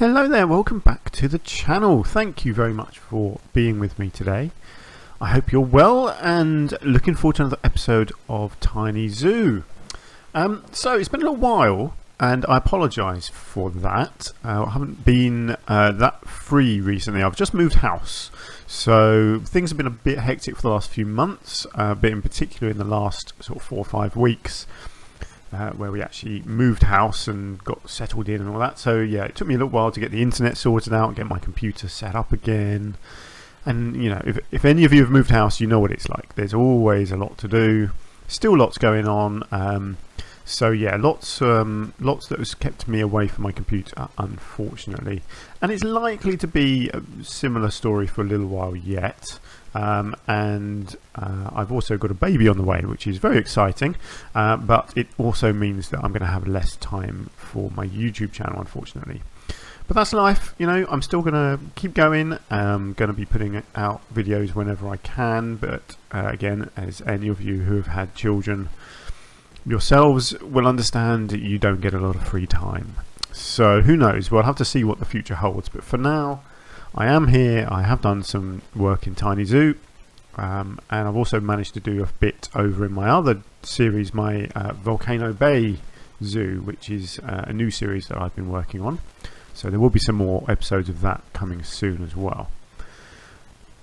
Hello there, welcome back to the channel. Thank you very much for being with me today. I hope you're well and looking forward to another episode of Tiny Zoo. Um, so it's been a little while and I apologise for that. Uh, I haven't been uh, that free recently. I've just moved house. So things have been a bit hectic for the last few months, uh, but in particular in the last sort of four or five weeks uh, where we actually moved house and got settled in and all that. So yeah, it took me a little while to get the internet sorted out, get my computer set up again. And you know, if, if any of you have moved house, you know what it's like. There's always a lot to do. Still lots going on. Um, so yeah, lots, um, lots that has kept me away from my computer, unfortunately. And it's likely to be a similar story for a little while yet. Um, and uh, I've also got a baby on the way, which is very exciting. Uh, but it also means that I'm going to have less time for my YouTube channel, unfortunately. But that's life, you know. I'm still going to keep going. I'm going to be putting out videos whenever I can. But uh, again, as any of you who have had children yourselves will understand, you don't get a lot of free time. So who knows? We'll have to see what the future holds. But for now, I am here. I have done some work in Tiny Zoo. Um, and I've also managed to do a bit over in my other series, my uh, Volcano Bay Zoo, which is uh, a new series that I've been working on. So there will be some more episodes of that coming soon as well.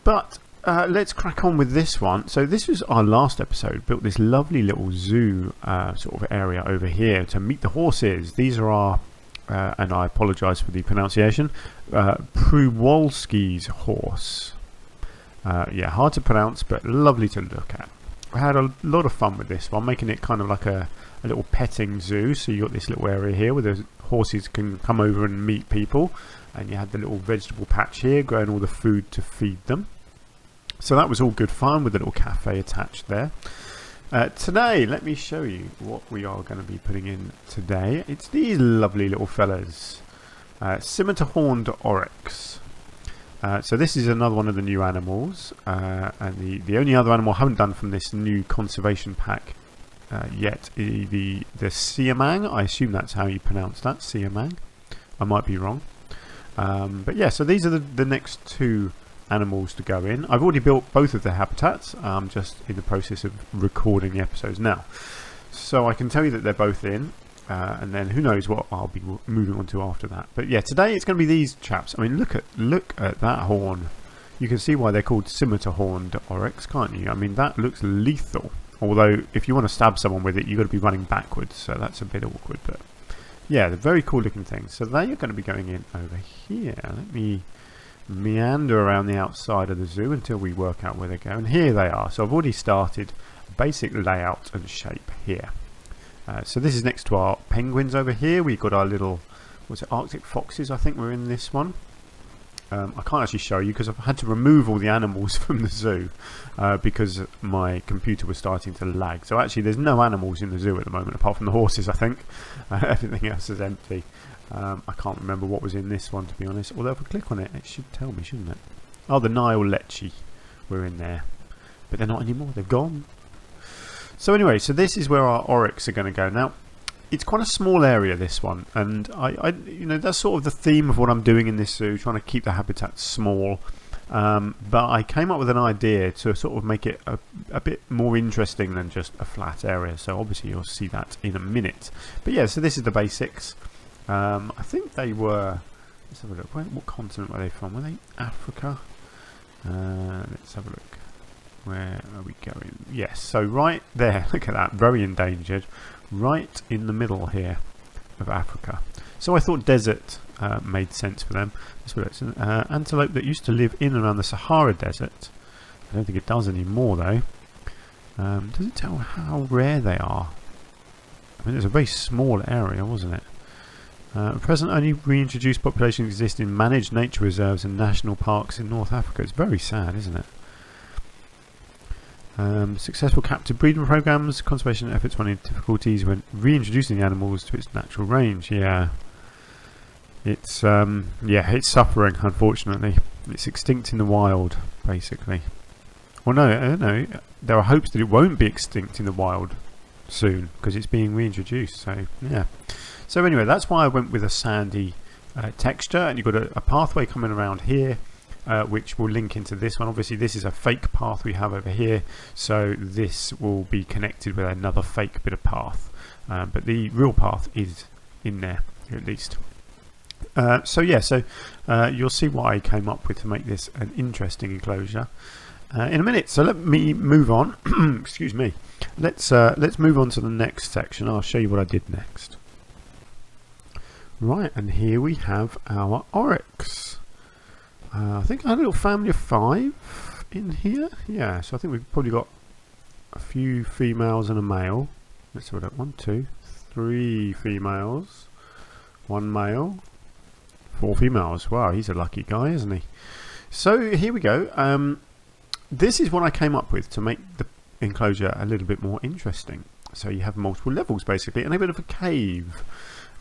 But uh, let's crack on with this one. So this was our last episode. Built this lovely little zoo uh, sort of area over here to meet the horses. These are our uh, and I apologise for the pronunciation, uh, Przewalski's horse. Uh, yeah, hard to pronounce, but lovely to look at. I had a lot of fun with this one, making it kind of like a, a little petting zoo. So you got this little area here where the horses can come over and meet people, and you had the little vegetable patch here, growing all the food to feed them. So that was all good fun with a little cafe attached there. Uh, today, let me show you what we are going to be putting in today. It's these lovely little fellas. Uh, Scimitar horned oryx. Uh, so this is another one of the new animals. Uh, and the, the only other animal I haven't done from this new conservation pack uh, yet is the, the siamang. I assume that's how you pronounce that, siamang. I might be wrong. Um, but yeah, so these are the, the next two animals to go in. I've already built both of the habitats. I'm just in the process of recording the episodes now. So I can tell you that they're both in. Uh, and then who knows what I'll be moving on to after that. But yeah, today it's going to be these chaps. I mean, look at look at that horn. You can see why they're called scimitar horned oryx, can't you? I mean, that looks lethal. Although, if you want to stab someone with it, you've got to be running backwards, so that's a bit awkward. But yeah, they're very cool looking things. So they are going to be going in over here. Let me meander around the outside of the zoo until we work out where they go. And here they are. So I've already started basic layout and shape here. Uh, so this is next to our penguins over here. We've got our little, what's it, Arctic foxes I think we're in this one. Um, I can't actually show you because I've had to remove all the animals from the zoo uh, because my computer was starting to lag. So actually there's no animals in the zoo at the moment apart from the horses I think. Uh, everything else is empty. Um, I can't remember what was in this one to be honest. Although if I click on it, it should tell me, shouldn't it? Oh, the Nile Lechwe were in there. But they're not anymore, they've gone. So anyway, so this is where our oryx are going to go. Now, it's quite a small area, this one. And, I, I, you know, that's sort of the theme of what I'm doing in this zoo, trying to keep the habitat small. Um, but I came up with an idea to sort of make it a, a, bit more interesting than just a flat area. So obviously you'll see that in a minute. But yeah, so this is the basics. Um, I think they were. Let's have a look. Where, what continent were they from? Were they Africa? Uh, let's have a look. Where are we going? Yes, so right there. Look at that. Very endangered. Right in the middle here of Africa. So I thought desert uh, made sense for them. Let's look. Uh, antelope that used to live in and around the Sahara Desert. I don't think it does anymore though. Um, does it tell how rare they are? I mean, it's a very small area, wasn't it? Uh, at present, only reintroduced populations exist in managed nature reserves and national parks in North Africa. It's very sad, isn't it? Um, successful captive breeding programs, conservation efforts running into difficulties when reintroducing the animals to its natural range. Yeah, it's um, yeah, it's suffering. Unfortunately, it's extinct in the wild, basically. Well, no, don't know. There are hopes that it won't be extinct in the wild soon because it's being reintroduced. So yeah. So anyway, that's why I went with a sandy uh, texture and you've got a, a, pathway coming around here uh, which will link into this one. Obviously this is a fake path we have over here so this will be connected with another fake bit of path uh, but the real path is in there at least. Uh, so yeah, so uh, you'll see what I came up with to make this an interesting enclosure uh, in a minute. So let me move on. Excuse me. Let's let's move on to the next section. I'll show you what I did next. Right, and here we have our oryx. Uh, I think I had a little family of five in here. Yeah, so I think we've probably got a few females and a male. Let's have a look. One, two, three females, one male, four females. Wow, he's a lucky guy, isn't he? So here we go. Um, this is what I came up with to make the enclosure a little bit more interesting. So you have multiple levels basically and a bit of a cave.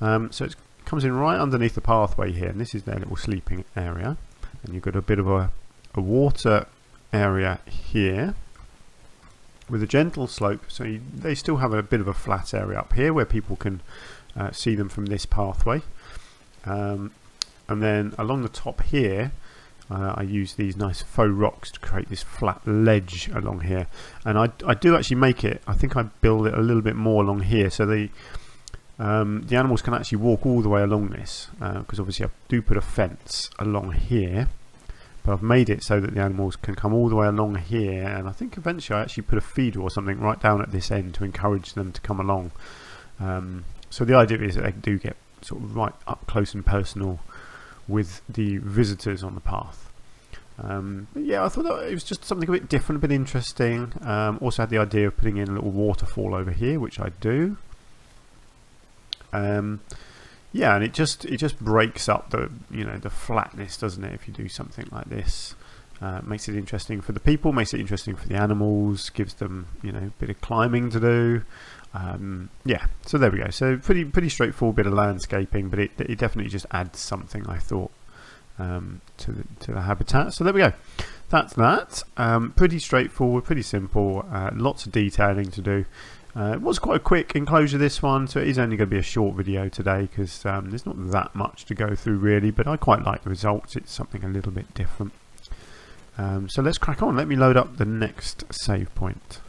Um, so it comes in right underneath the pathway here and this is their little sleeping area. And you've got a bit of a, a water area here with a gentle slope so you, they still have a bit of a flat area up here where people can uh, see them from this pathway. Um, and then along the top here uh, I use these nice faux rocks to create this flat ledge along here. And I, I do actually make it I think I build it a little bit more along here. So the um, the animals can actually walk all the way along this because uh, obviously I do put a fence along here but I've made it so that the animals can come all the way along here and I think eventually I actually put a feeder or something right down at this end to encourage them to come along um, so the idea is that they do get sort of right up close and personal with the visitors on the path. Um, yeah, I thought it was just something a bit different, a bit interesting. Um, also had the idea of putting in a little waterfall over here, which I do. Um, yeah, and it just it just breaks up the you know the flatness, doesn't it? If you do something like this, uh, makes it interesting for the people, makes it interesting for the animals, gives them you know a bit of climbing to do. Um, yeah, so there we go. So pretty pretty straightforward bit of landscaping, but it, it definitely just adds something I thought um, to the, to the habitat. So there we go. That's that. Um, pretty straightforward, pretty simple. Uh, lots of detailing to do. Uh, it was quite a quick enclosure this one, so it is only going to be a short video today because um, there's not that much to go through really, but I quite like the results. It's something a little bit different. Um, so let's crack on. Let me load up the next save point.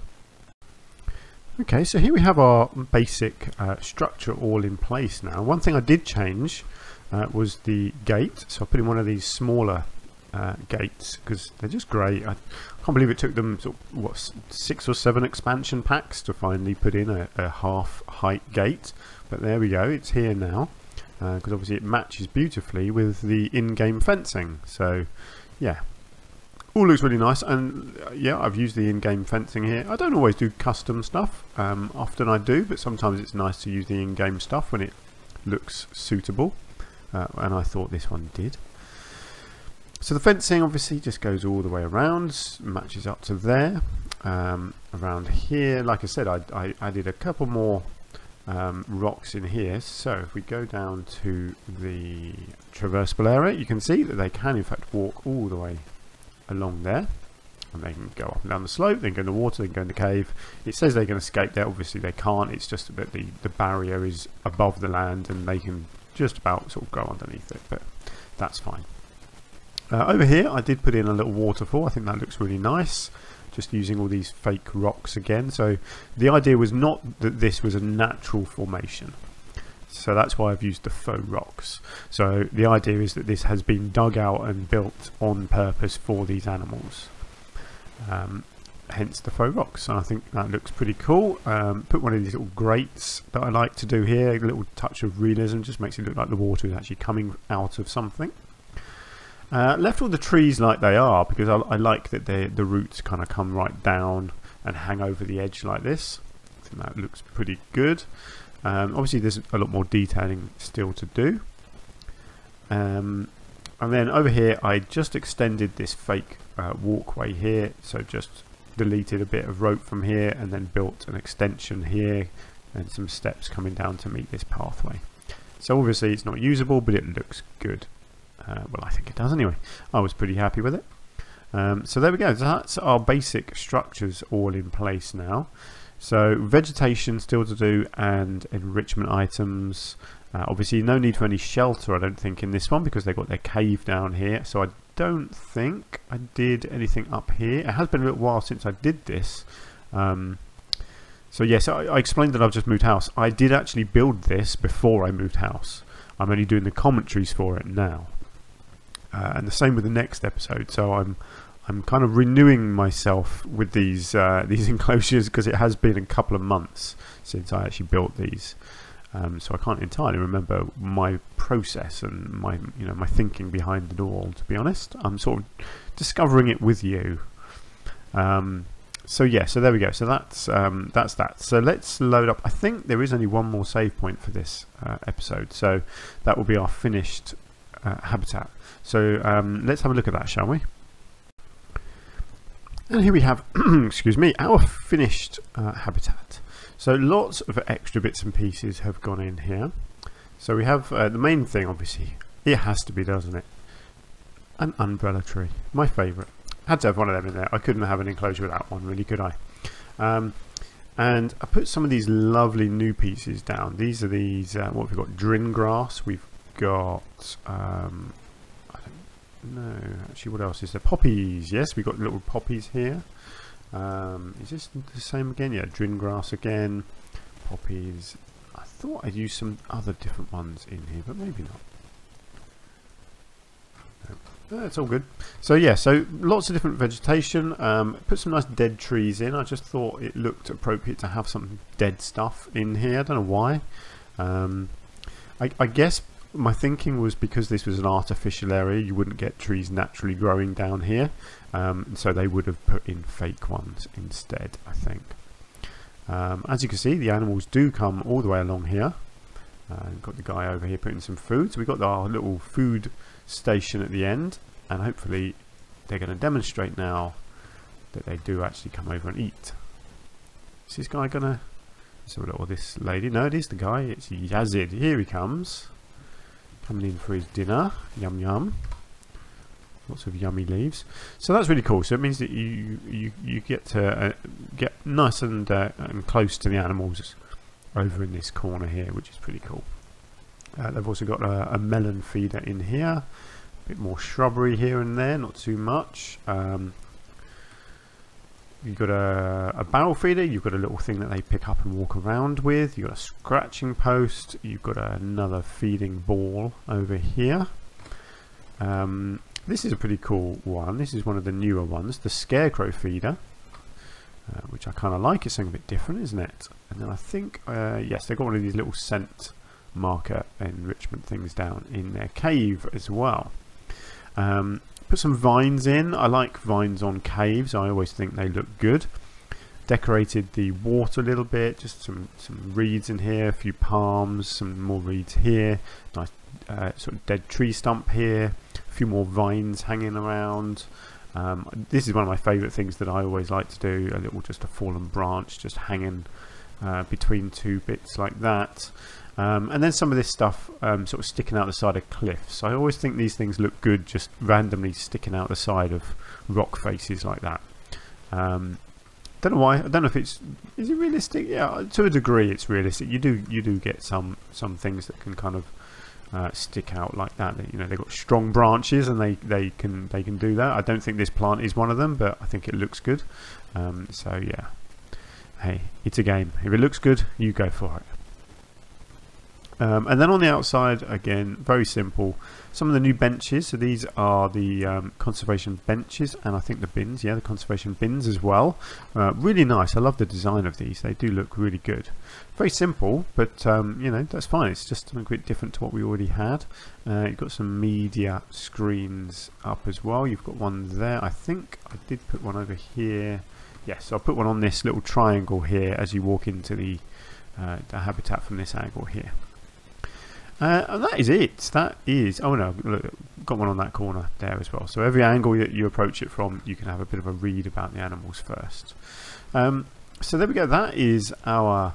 Okay, so here we have our basic uh, structure all in place now. One thing I did change uh, was the gate. So I put in one of these smaller uh, gates because they're just great. I can't believe it took them sort of, what six or seven expansion packs to finally put in a, a half height gate. But there we go, it's here now because uh, obviously it matches beautifully with the in-game fencing. So yeah, all looks really nice and uh, yeah I've used the in-game fencing here I don't always do custom stuff um, often I do but sometimes it's nice to use the in-game stuff when it looks suitable uh, and I thought this one did so the fencing obviously just goes all the way around matches up to there um, around here. Like I said I, I added a couple more um, rocks in here. So if we go down to the traversable area you can see that they can in fact walk all the way along there. And they can go up and down the slope, then go in the water, then go in the cave. It says they can escape there, obviously they can't, it's just that the, the barrier is above the land and they can just about sort of go underneath it, but that's fine. Uh, over here I did put in a little waterfall, I think that looks really nice just using all these fake rocks again so the idea was not that this was a natural formation so that's why I've used the faux rocks. So the idea is that this has been dug out and built on purpose for these animals. Um, hence the faux rocks. And I think that looks pretty cool. Um, put one of these little grates that I like to do here, a little touch of realism, just makes it look like the water is actually coming out of something. Uh, left all the trees like they are because I, I like that the roots kind of come right down and hang over the edge like this. I think that looks pretty good. Um, obviously there's a lot more detailing still to do. Um, and then over here I just extended this fake uh, walkway here so just deleted a bit of rope from here and then built an extension here and some steps coming down to meet this pathway. So obviously it's not usable but it looks good. Uh, well I think it does anyway. I was pretty happy with it. Um, so there we go. That's our basic structures all in place now. So vegetation still to do and enrichment items. Uh, obviously no need for any shelter I don't think in this one because they've got their cave down here. So I don't think I did anything up here. It has been a little while since I did this. Um, so yes, I, I explained that I've just moved house. I did actually build this before I moved house. I'm only doing the commentaries for it now. Uh, and the same with the next episode. So I'm I'm kind of renewing myself with these uh, these enclosures because it has been a couple of months since I actually built these. Um, so I can't entirely remember my process and my you know my thinking behind it all. To be honest, I'm sort of discovering it with you. Um, so yeah, so there we go. So that's um, that's that. So let's load up. I think there is only one more save point for this uh, episode. So that will be our finished uh, habitat. So um, let's have a look at that, shall we? And here we have, excuse me, our finished uh, habitat. So lots of extra bits and pieces have gone in here. So we have uh, the main thing, obviously, it has to be, doesn't it? An umbrella tree, my favourite. Had to have one of them in there. I couldn't have an enclosure without one, really, could I? Um, and I put some of these lovely new pieces down. These are these, uh, what have we got? Drinn grass. We've got um, I don't know, actually, what else is there? Poppies. Yes, we've got little poppies here. Um, is this the same again? Yeah, drinn grass again. Poppies. I thought I'd use some other different ones in here, but maybe not. No. it's all good. So yeah, so lots of different vegetation. Um, put some nice dead trees in. I just thought it looked appropriate to have some dead stuff in here. I don't know why. Um, I, I guess my thinking was because this was an artificial area you wouldn't get trees naturally growing down here. Um, so they would have put in fake ones instead I think. Um, as you can see the animals do come all the way along here. Uh, got the guy over here putting some food. So we've got our little food station at the end and hopefully they're going to demonstrate now that they do actually come over and eat. Is this guy gonna so or this lady. No it is the guy. It's Yazid. Here he comes coming in for his dinner. Yum yum. Lots of yummy leaves. So that's really cool. So it means that you you, you get to uh, get nice and, uh, and close to the animals over in this corner here, which is pretty cool. Uh, they've also got a, a, melon feeder in here. A bit more shrubbery here and there, not too much. Um, You've got a, a, barrel feeder, you've got a little thing that they pick up and walk around with, you've got a scratching post, you've got another feeding ball over here. Um, this is a pretty cool one, this is one of the newer ones, the scarecrow feeder, uh, which I kind of like, it's something a bit different isn't it? And then I think, uh, yes, they've got one of these little scent marker enrichment things down in their cave as well. Um, Put some vines in. I like vines on caves. I always think they look good. Decorated the water a little bit. Just some, some reeds in here. A few palms. Some more reeds here. Nice uh, sort of dead tree stump here. A few more vines hanging around. Um, this is one of my favourite things that I always like to do. A little just a fallen branch just hanging uh, between two bits like that. Um, and then some of this stuff um, sort of sticking out the side of cliffs. I always think these things look good just randomly sticking out the side of rock faces like that. Um, don't know why. I don't know if it's is it realistic. Yeah, to a degree, it's realistic. You do you do get some some things that can kind of uh, stick out like that. You know, they've got strong branches and they they can they can do that. I don't think this plant is one of them, but I think it looks good. Um, so yeah, hey, it's a game. If it looks good, you go for it. Um, and then on the outside, again, very simple. Some of the new benches. So these are the um, conservation benches, and I think the bins. Yeah, the conservation bins as well. Uh, really nice. I love the design of these. They do look really good. Very simple, but um, you know that's fine. It's just a bit different to what we already had. Uh, you've got some media screens up as well. You've got one there. I think I did put one over here. Yes, I'll put one on this little triangle here as you walk into the, uh, the habitat from this angle here. Uh, and that is it. That is. Oh no, look, got one on that corner there as well. So every angle that you approach it from, you can have a bit of a read about the animals first. Um, so there we go. That is our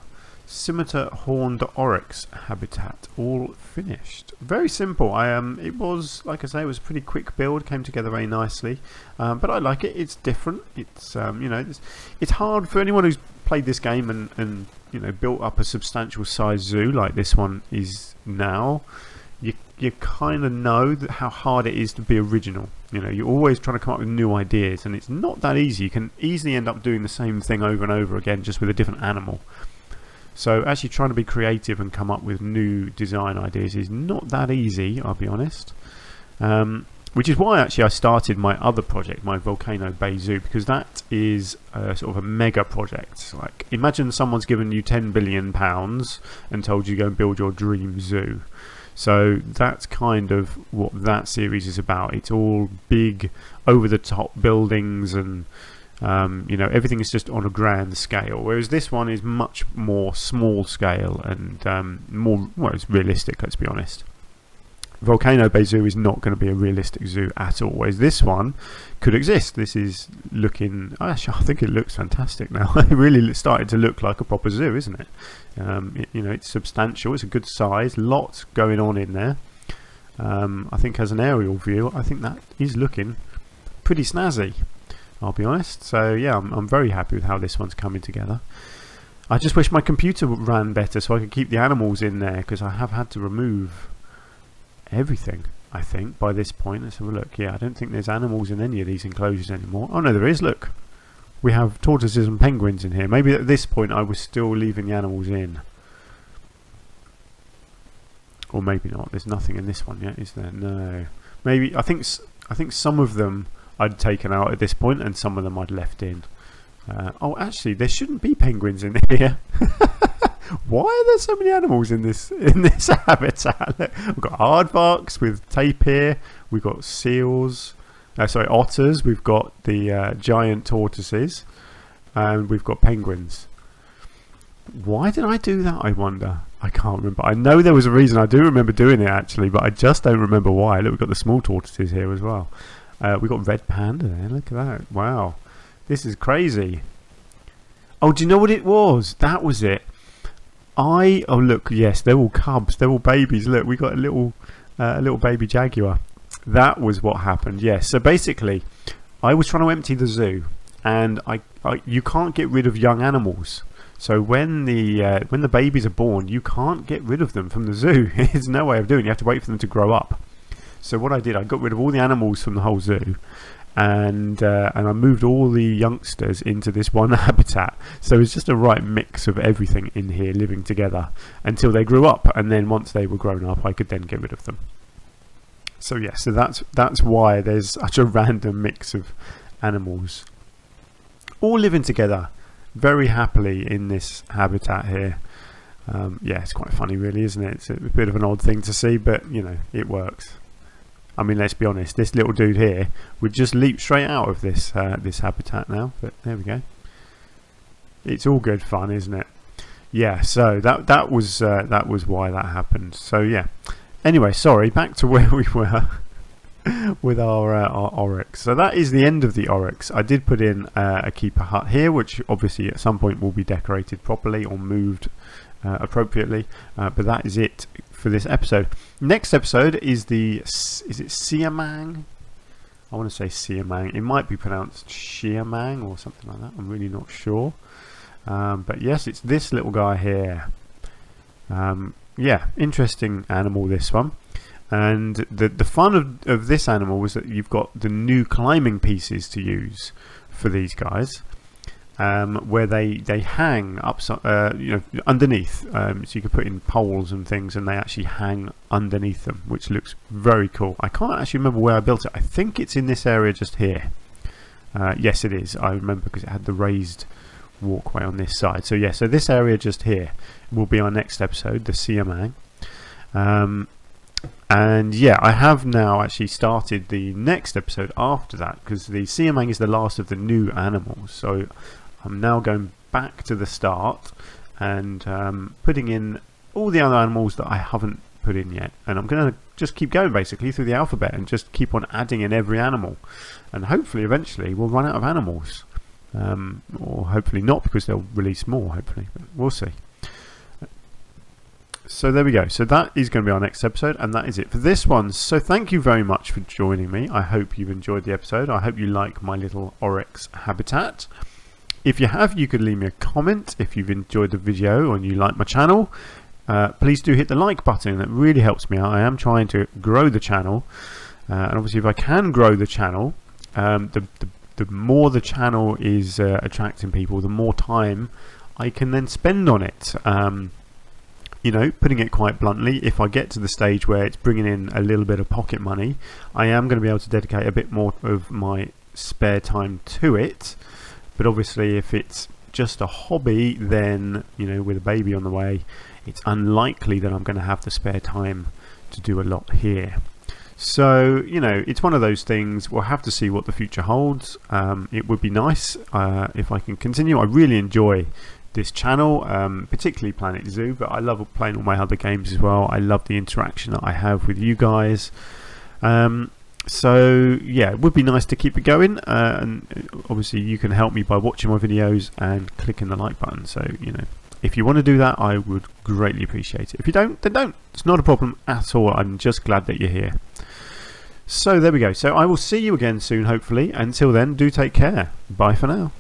scimitar horned oryx habitat all finished very simple I um it was like I say it was a pretty quick build came together very nicely um, but I like it it's different it's um, you know it's, it's hard for anyone who's played this game and, and you know built up a substantial size zoo like this one is now you you kind of know that how hard it is to be original. You know you're always trying to come up with new ideas and it's not that easy. You can easily end up doing the same thing over and over again just with a different animal. So actually trying to be creative and come up with new design ideas is not that easy, I'll be honest. Um, which is why actually I started my other project, my Volcano Bay Zoo, because that is a, sort of a mega project. Like, imagine someone's given you 10 billion pounds and told you to go and build your dream zoo. So that's kind of what that series is about. It's all big, over the top buildings and um, you know, everything is just on a grand scale, whereas this one is much more small scale and um, more, well, it's realistic, let's be honest. Volcano Bay Zoo is not going to be a realistic zoo at all, whereas this one could exist. This is looking, actually, I think it looks fantastic now. it really started to look like a proper zoo, isn't it? Um, it you know, it's substantial, it's a good size, lots going on in there. Um, I think as an aerial view, I think that is looking pretty snazzy. I'll be honest. So yeah, I'm, I'm very happy with how this one's coming together. I just wish my computer ran better so I could keep the animals in there because I have had to remove everything I think by this point. Let's have a look. Yeah, I don't think there's animals in any of these enclosures anymore. Oh no, there is. Look, we have tortoises and penguins in here. Maybe at this point I was still leaving the animals in. Or maybe not. There's nothing in this one yet, is there? No. Maybe I think I think some of them I'd taken out at this point and some of them I'd left in. Uh, oh, actually, there shouldn't be penguins in here. Why are there so many animals in this in this habitat? We've got aardvarks with tapir. We've got seals. Uh, sorry, otters. We've got the uh, giant tortoises, and we've got penguins. Why did I do that? I wonder. I can't remember. I know there was a reason. I do remember doing it actually, but I just don't remember why. Look, we've got the small tortoises here as well. Uh, we got red panda there. Look at that. Wow. This is crazy. Oh, do you know what it was? That was it. I oh look yes they're all cubs they're all babies. Look we got a little uh, a little baby jaguar. That was what happened yes. So basically I was trying to empty the zoo and I, I you can't get rid of young animals. So when the uh, when the babies are born you can't get rid of them from the zoo. There's no way of doing it. You have to wait for them to grow up. So what I did, I got rid of all the animals from the whole zoo, and uh, and I moved all the youngsters into this one habitat. So it's just a right mix of everything in here living together until they grew up, and then once they were grown up, I could then get rid of them. So yeah, so that's that's why there's such a random mix of animals all living together very happily in this habitat here. Um, yeah, it's quite funny, really, isn't it? It's a bit of an odd thing to see, but you know, it works. I mean, let's be honest. This little dude here would just leap straight out of this uh, this habitat now. But there we go. It's all good fun, isn't it? Yeah. So that that was uh, that was why that happened. So yeah. Anyway, sorry. Back to where we were with our uh, our oryx. So that is the end of the oryx. I did put in uh, a keeper hut here, which obviously at some point will be decorated properly or moved uh, appropriately. Uh, but that is it for this episode. Next episode is the is it Siamang? I want to say Siamang. It might be pronounced Siamang or something like that. I'm really not sure. Um, but yes, it's this little guy here. Um, yeah, interesting animal this one. And the the fun of, of this animal was that you've got the new climbing pieces to use for these guys um, where they they hang up uh, you know underneath um, so you can put in poles and things and they actually hang underneath them which looks very cool. I can't actually remember where I built it. I think it's in this area just here. Uh, yes it is. I remember because it had the raised walkway on this side. So yeah so this area just here will be our next episode the Siamang um, and yeah I have now actually started the next episode after that because the Siamang is the last of the new animals. So I'm now going back to the start and um, putting in all the other animals that I haven't put in yet and I'm going to just keep going basically through the alphabet and just keep on adding in every animal and hopefully eventually we'll run out of animals um, or hopefully not because they'll release more hopefully but we'll see so there we go. So that is going to be our next episode, and that is it for this one. So thank you very much for joining me. I hope you've enjoyed the episode. I hope you like my little oryx habitat. If you have, you could leave me a comment if you've enjoyed the video and you like my channel. Uh, please do hit the like button. That really helps me out. I am trying to grow the channel, uh, and obviously, if I can grow the channel, um, the, the the more the channel is uh, attracting people, the more time I can then spend on it. Um, you know, putting it quite bluntly, if I get to the stage where it's bringing in a little bit of pocket money, I am going to be able to dedicate a bit more of my spare time to it. But obviously, if it's just a hobby, then, you know, with a baby on the way, it's unlikely that I'm going to have the spare time to do a lot here. So, you know, it's one of those things. We'll have to see what the future holds. Um, it would be nice uh, if I can continue. I really enjoy this channel, um, particularly Planet Zoo, but I love playing all my other games as well. I love the interaction that I have with you guys. Um, so yeah, it would be nice to keep it going, uh, and obviously you can help me by watching my videos and clicking the like button. So you know, if you want to do that, I would greatly appreciate it. If you don't, then don't. It's not a problem at all. I'm just glad that you're here. So there we go. So I will see you again soon, hopefully. Until then, do take care. Bye for now.